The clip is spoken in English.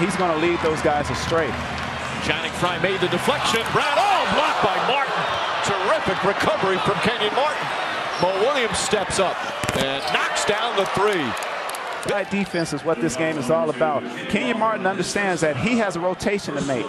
he's going to lead those guys astray. Channing Frye made the deflection. Brad, oh, blocked by Martin. Terrific recovery from Kenyon Martin. Mo Williams steps up and knocks down the three. That defense is what this game is all about. Kenyon Martin understands that he has a rotation to make.